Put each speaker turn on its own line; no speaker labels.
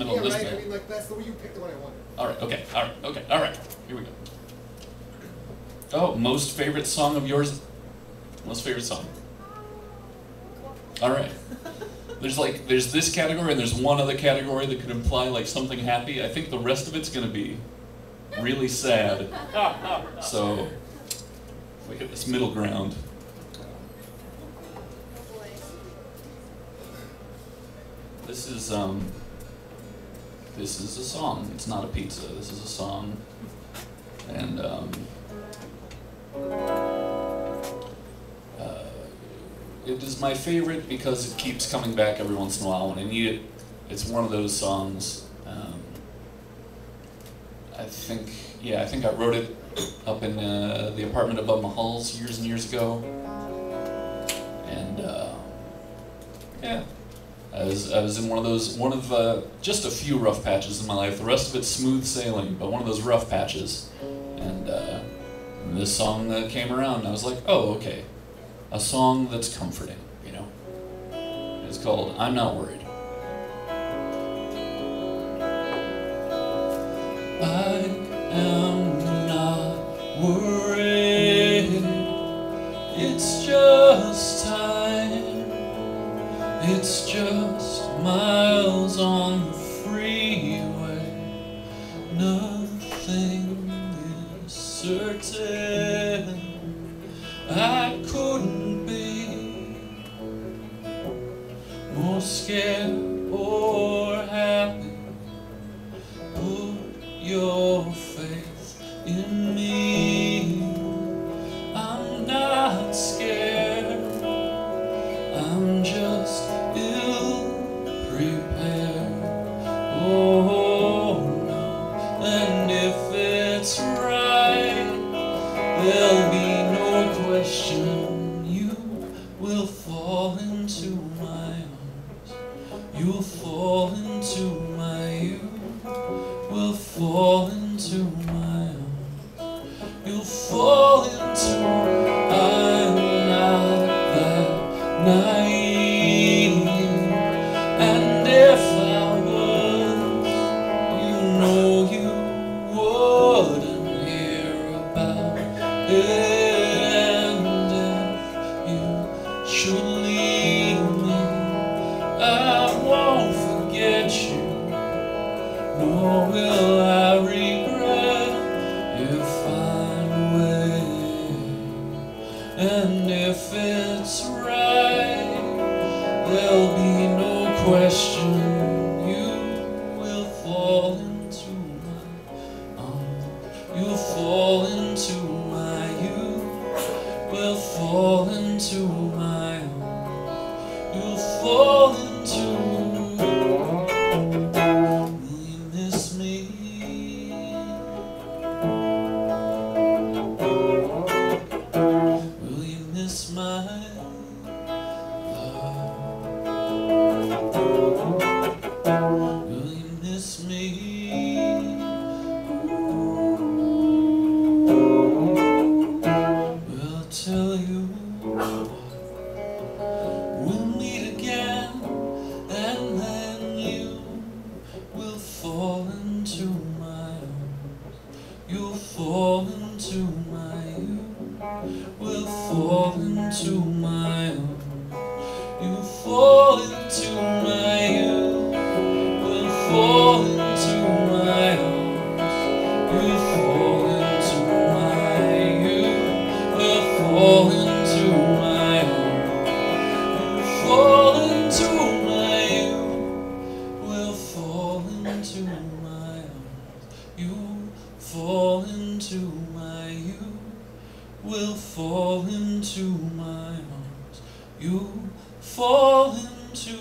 middle
Yeah,
of this
right,
bit.
I mean, like, that's the way you picked the one I wanted.
All right, okay, all right, okay, all right. Here we go. Oh, most favorite song of yours? Most favorite song? All right. There's like there's this category and there's one other category that could imply like something happy. I think the rest of it's gonna be really sad. So we get this middle ground. This is um this is a song. It's not a pizza. This is a song. And um uh, it is my favorite because it keeps coming back every once in a while when I need it. It's one of those songs. Um, I think, yeah, I think I wrote it up in uh, the apartment above Mahall's years and years ago. And uh, yeah, I was I was in one of those one of uh, just a few rough patches in my life. The rest of it's smooth sailing, but one of those rough patches. And uh, this song uh, came around, I was like, oh, okay, a song that's comforting, you know. It's called "I'm Not Worried." I am not worried. It's just miles on the freeway. Nothing is certain. I couldn't be more scared or fall into my arms. You'll fall into my you will fall into my arms. You'll fall into I'm not that naive. And if I was, you know you wouldn't hear about it. And you should Nor will I regret if I wait. And if it's right, there'll be no question. You will fall into my arms. You'll fall into my you. Will fall into my arms. You'll fall into. Tell you. We'll meet again, and then you will fall into my arms. You'll fall into my you. Will fall into my arms. You'll fall into my you. Will fall into my arms. You'll fall Will fall into my arms. You fall into